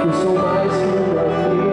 que sou mais que um amigo.